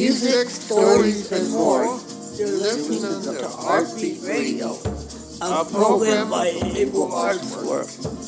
music, stories, and more. You're listening to Artbeat Radio, a program by Able Arts Work.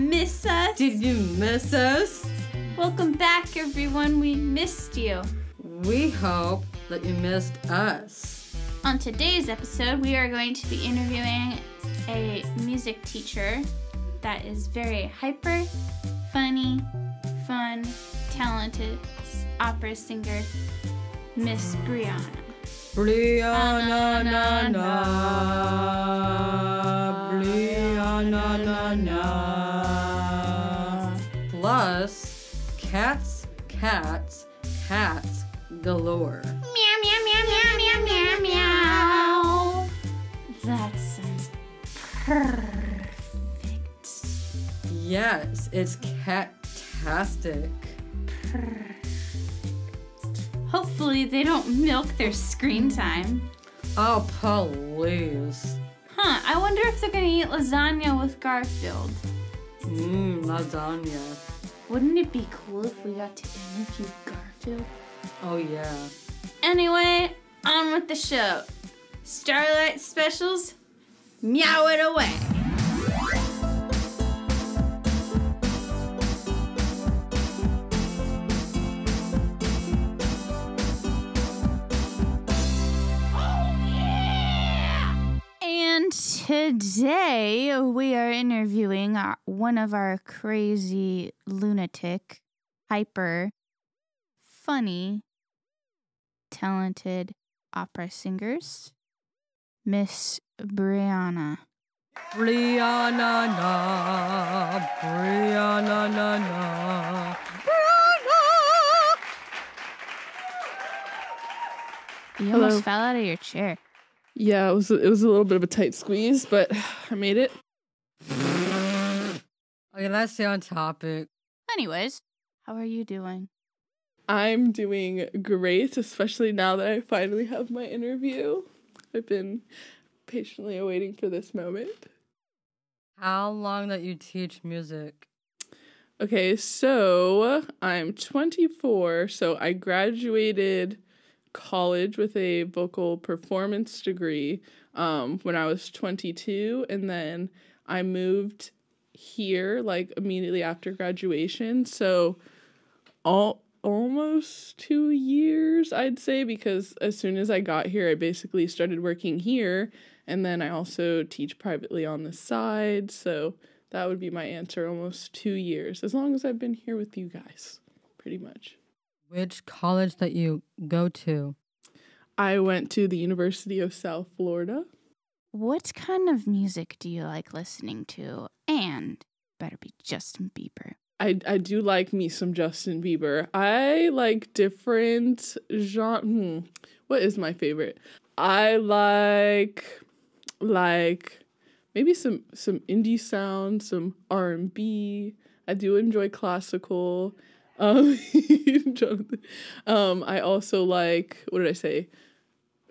Miss us? Did you miss us? Welcome back, everyone. We missed you. We hope that you missed us. On today's episode, we are going to be interviewing a music teacher that is very hyper, funny, fun, talented opera singer, Miss Briana. Briana na na, Briana na na. Cats, cats, cats galore. Meow, meow, meow, meow, meow, meow, meow. That sounds perfect. Yes, it's cat-tastic. Hopefully, they don't milk their screen time. Oh, please. Huh, I wonder if they're gonna eat lasagna with Garfield. Mmm, lasagna. Wouldn't it be cool if we got to interview Garfield? Oh, yeah. Anyway, on with the show. Starlight Specials, meow it away. And today we are interviewing uh, one of our crazy lunatic, hyper, funny, talented opera singers, Miss Briana. Briana na, Briana na na. You Hello. almost fell out of your chair. Yeah, it was it was a little bit of a tight squeeze, but I made it. Okay, let's stay on topic. Anyways, how are you doing? I'm doing great, especially now that I finally have my interview. I've been patiently awaiting for this moment. How long that you teach music? Okay, so I'm 24, so I graduated college with a vocal performance degree um, when I was 22, and then I moved here like immediately after graduation. So all almost two years, I'd say, because as soon as I got here, I basically started working here, and then I also teach privately on the side. So that would be my answer. Almost two years, as long as I've been here with you guys, pretty much. Which college that you go to? I went to the University of South Florida. What kind of music do you like listening to? And better be Justin Bieber. I, I do like me some Justin Bieber. I like different genre. Hmm, what is my favorite? I like like maybe some some indie sound, some R and B. I do enjoy classical. Um, Jonathan. um, I also like what did I say?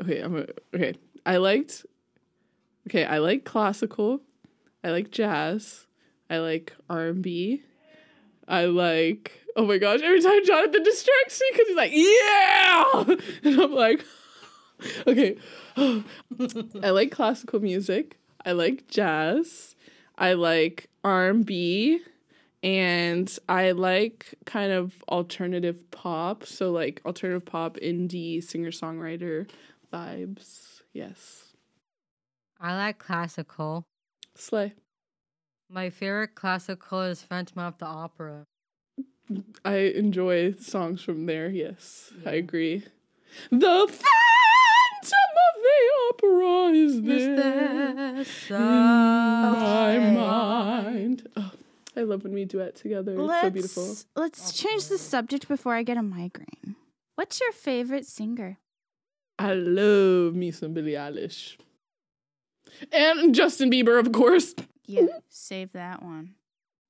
Okay, I'm a, okay. I liked. Okay, I like classical. I like jazz. I like R and B. I like. Oh my gosh! Every time Jonathan distracts me because he's like, "Yeah," and I'm like, "Okay." I like classical music. I like jazz. I like R&B and I like kind of alternative pop, so like alternative pop, indie, singer-songwriter vibes. Yes. I like classical. Slay. My favorite classical is Phantom of the Opera. I enjoy songs from there. Yes, I agree. The Phantom of the Opera is Is there love when we duet together. It's so beautiful. Let's let's change the subject before I get a migraine. What's your favorite singer? I love me some Billie Eilish. And Justin Bieber, of course. Yeah, save that one.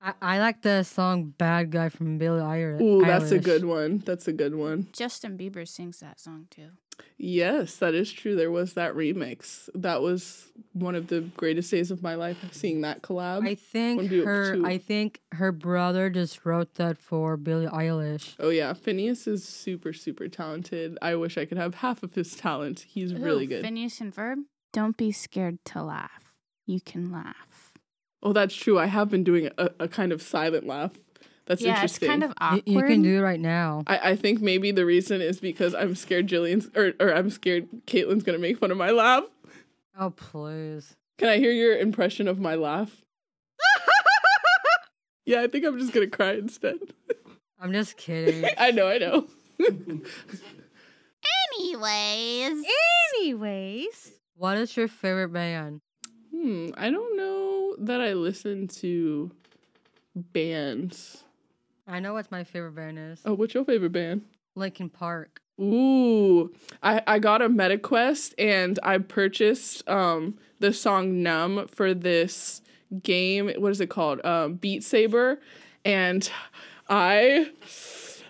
I, I like the song Bad Guy from Billie Eilish. Ooh, that's a good one. That's a good one. Justin Bieber sings that song too. Yes, that is true. There was that remix. That was one of the greatest days of my life seeing that collab. I think Wanna do it her too. I think her brother just wrote that for Billie Eilish. Oh yeah, Finneas is super super talented. I wish I could have half of his talent. He's really good. Phineas and Ferb. Don't be scared to laugh. You can laugh. Oh, that's true. I have been doing a, a kind of silent laugh. That's interesting. yeah, it's kind of Y- awkward. you can do it right now. I, I think maybe the reason is because I'm scared Jillian's or, or I'm scared Kaitlyn's gonna make fun of my laugh. Oh please. Can I hear your impression of my laugh? yeah, I think I'm just gonna cry instead. I'm just kidding. I know, I know. Anyways. Anyways, what is your favorite band? Hmm, I don't know that I listen to bands. I know what my favorite band is. Oh, what's your favorite band? Linkin Park. Ooh, I, I got a MetaQuest and I purchased um the song Numb for this game. What is it called? Um, Beat Saber, and I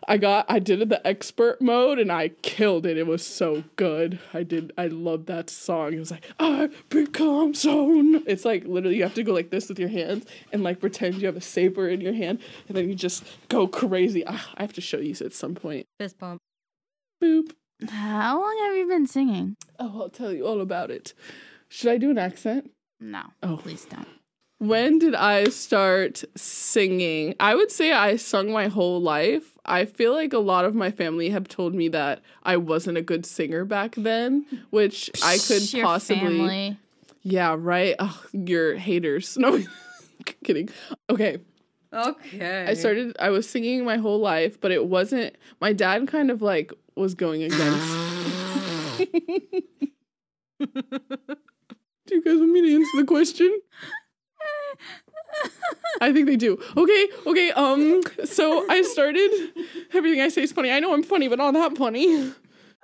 I got I did it the expert mode and I killed it. It was so good. I did I loved that song. It was like I become so. It's like literally you have to go like this with your hands and like pretend you have a saber in your hand and then you just go crazy. Ah, I have to show you at some point. Fist bump. Boop. How long have you been singing? Oh, I'll tell you all about it. Should I do an accent? No. Oh. Please don't. When did I start singing? I would say I sung my whole life. I feel like a lot of my family have told me that I wasn't a good singer back then, which I could Psh, your possibly. family. Yeah, right. Oh, you're haters. No, kidding. Okay, Okay. I started. I was singing my whole life, but it wasn't. My dad kind of like was going against. Do you guys want me to answer the question? I think they do. Okay, okay. Um, so I started. Everything I say is funny. I know I'm funny, but not that funny.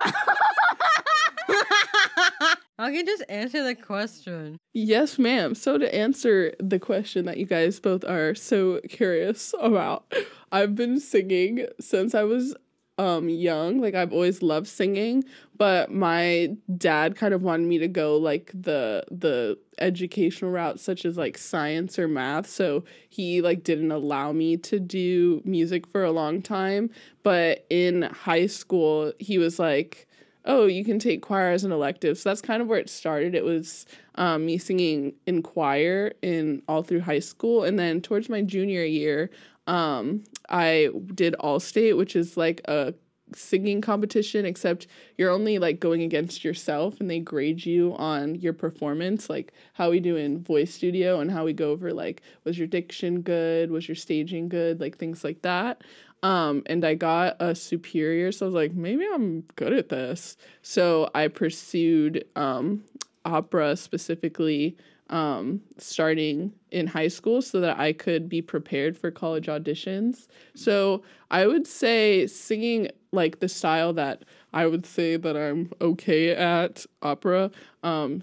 I can just answer the question. Yes, ma'am. So to answer the question that you guys both are so curious about, I've been singing since I was um young. Like I've always loved singing, but my dad kind of wanted me to go like the the educational route such as like science or math. So he like didn't allow me to do music for a long time, but in high school he was like oh, you can take choir as an elective. So that's kind of where it started. It was um, me singing in choir in all through high school, and then towards my junior year, um, I did All State, which is like a singing competition except you're only like going against yourself and they grade you on your performance like how we do in voice studio and how we go over like was your diction good was your staging good like things like that um and i got a superior so i was like maybe i'm good at this. So i pursued um opera specifically um starting in high school so that i could be prepared for college auditions. So i would say singing like the style that i would say that i'm okay at opera um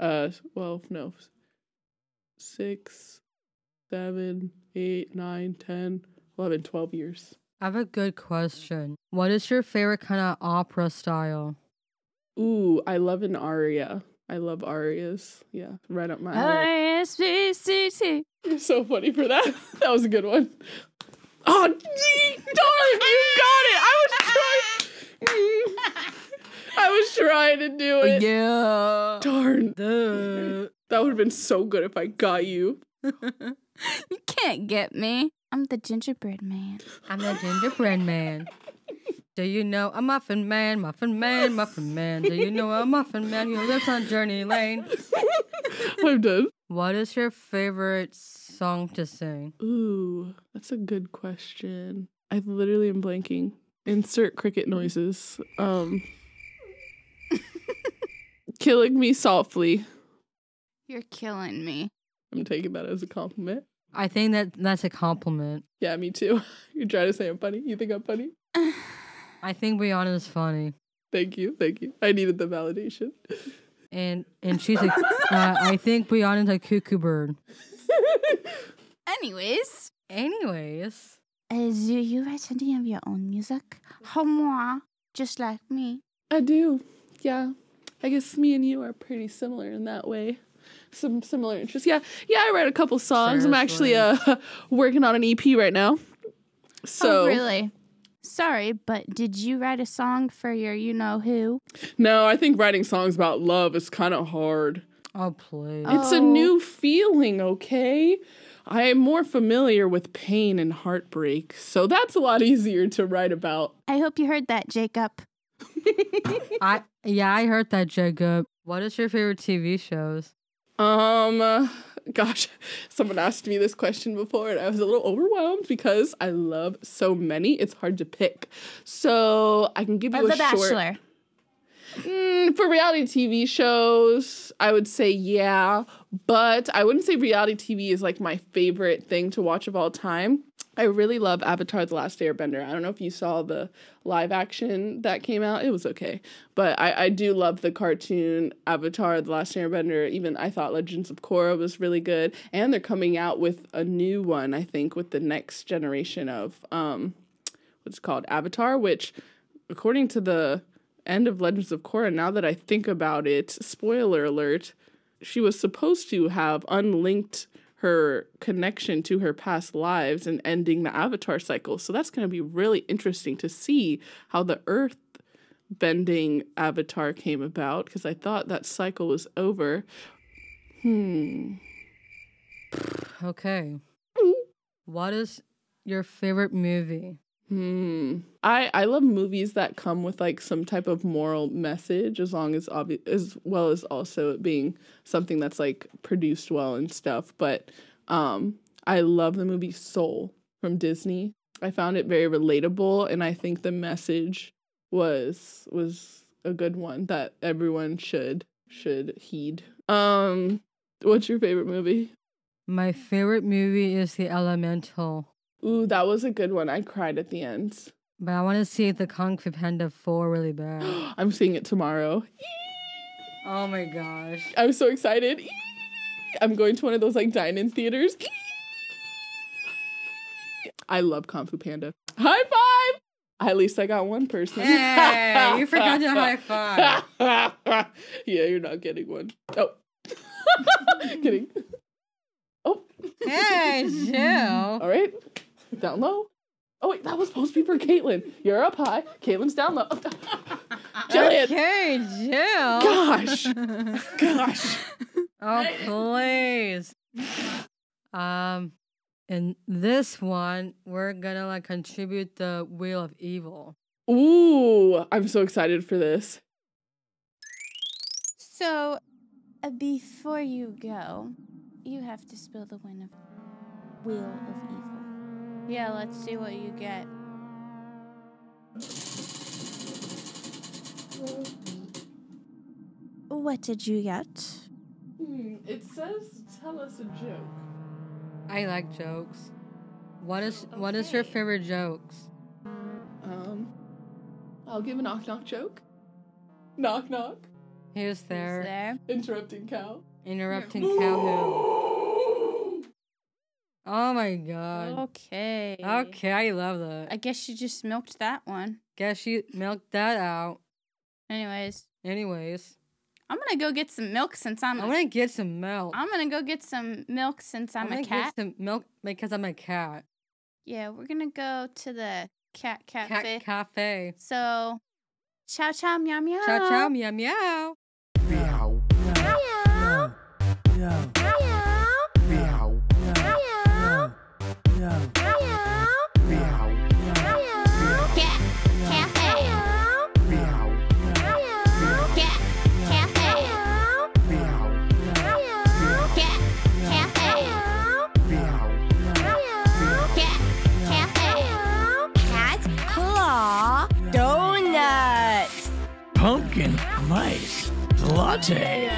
uh well no six seven eight nine ten 11 12 years I have a good question. What is your favorite kind of opera style? Ooh, I love an aria. I love arias. Yeah, right up my alley. R-S-P-C-T. You're so funny for that. That was a good one. Oh, darn! You got it. I was trying. Mm. I was trying to do it. Yeah. Darn. Duh. That would have been so good if I got you. You can't get me. I'm the gingerbread man. I'm the gingerbread man. Do you know a muffin man, muffin man, muffin man? Do you know a muffin man who lives on Drury Lane? I'm done. What is your favorite song to sing? Ooh, that's a good question. I literally am blanking. Insert cricket noises. Um Killing me softly. You're killing me. I'm taking that as a compliment. I think that that's a compliment. Yeah, me too. You try to say I'm funny. You think I'm funny? I think Briana is funny, Thank you. Thank you. I needed the validation. and and she's a. uh, I think Briana's a cuckoo bird. Anyways, Anyways, uh, do you write any of your own music? How moi, just like me. I do. Yeah. I guess me and you are pretty similar in that way. Some similar interests. Yeah. Yeah, I write a couple songs. I'm actually uh working on an EP right now. So oh, really? Sorry, but did you write a song for your you know who? No, I think writing songs about love is kind of hard. oh please. It's a Oh. new feeling, okay? I am more familiar with pain and heartbreak, so that's a lot easier to write about. I hope you heard that, Jacob. I yeah, I heard that, Jacob. What is your favorite TV shows? Um, gosh, someone asked me this question before, and I was a little overwhelmed because I love so many. It's hard to pick. So I can give you the a short. Bachelor. Mm, for reality TV shows, I would say yeah, but I wouldn't say reality TV is like my favorite thing to watch of all time. I really love Avatar The Last Airbender. I don't know if you saw the live action that came out. It was okay. But I, I do love the cartoon Avatar The Last Airbender. Even I thought Legends of Korra was really good. And they're coming out with a new one, I think, with the next generation of um what's called Avatar, which according to the end of Legends of Korra, now that I think about it, spoiler alert, she was supposed to have unlinked her connection to her past lives and ending the avatar cycle. So that's going to be really interesting to see how the earth bending avatar came about because I thought that cycle was over. Hmm. Okay. What is your favorite movie? Hmm. I I love movies that come with like some type of moral message, as long as obvious, as well as also it being something that's like produced well and stuff. But um, I love the movie Soul from Disney. I found it very relatable, and I think the message was was a good one that everyone should should heed. Um, what's your favorite movie? My favorite movie is The Elemental, Ooh, that was a good one. I cried at the end. but I want to see the Kung Fu Panda 4 really bad. I'm seeing it tomorrow. oh my gosh. I'm so excited. I'm going to one of those like dine-in theaters. I love Kung Fu Panda. High five! At least I got one person. Hey, you forgot to high five. yeah, you're not getting one. Oh. Kidding. Oh. Hey, Jill. All right. Down low. Oh wait, that was supposed to be for Kaitlyn. You're up high. Kaitlyn's down low. Jillian. Okay, Jill. Gosh. Gosh. Oh, please. Um, in this one, we're gonna like contribute the Wheel of Evil. Ooh, I'm so excited for this. So, uh, before you go, you have to spill the win of Wheel of Evil. Yeah, let's see what you get. What did you get? Hmm, it says tell us a joke. I like jokes. What is what is your favorite jokes? Um, I'll give a knock knock joke. Knock knock. Who's there? Is there? Interrupting cow. Interrupting Calhoun. Oh my god. Okay. Okay, I love that. I guess you just milked that one. Guess you milked that out. Anyways, Anyways, I'm gonna go get some milk since I'm. I'm gonna get some milk. I'm gonna go get some milk since I'm, gonna a cat. get some milk because I'm a cat. Yeah, we're gonna go to the cat cafe. Cat cafe. so, ciao ciao meow meow. Ciao ciao meow meow. Meow. Meow. Cat cafe. Cat meow. pumpkin spice latte.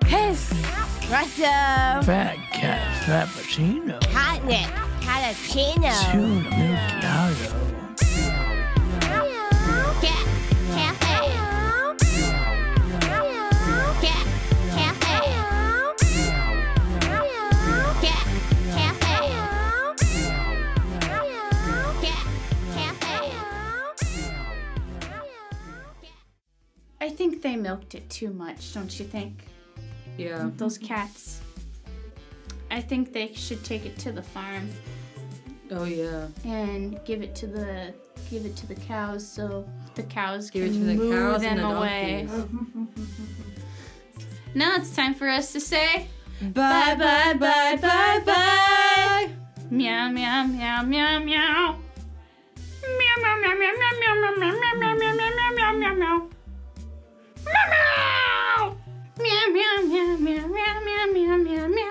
Piss. Russia. Fat cat frappuccino. Catnip. Cappuccino. Tuna macchiato. Cat cafe. Cat cafe. Cat cafe. Cat cafe. I think they milked it too much, don't you think? Yeah. Those cats. I think they should take it to the farm Oh yeah. and give it to the give it to the cows so the cows Give it can to the moo cows them and the away. Now it's time for us to say Bye bye bye bye bye. meow meow meow meow meow. Meow meow meow meow meow meow meow meow meow meow meow meow meow meow meow. Meow meow meow meow meow meow meow meow meow meow meow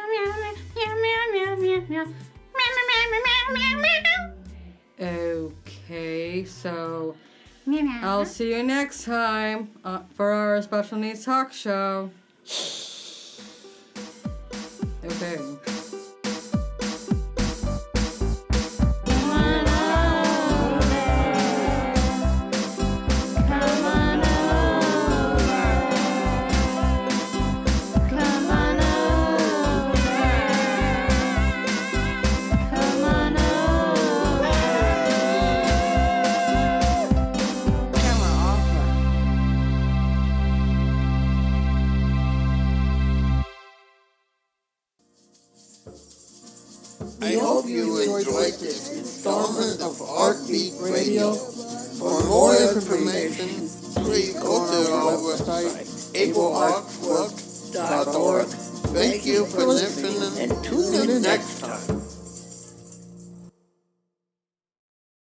Okay, so. I'll see you next time uh, for our special needs talk show. Okay.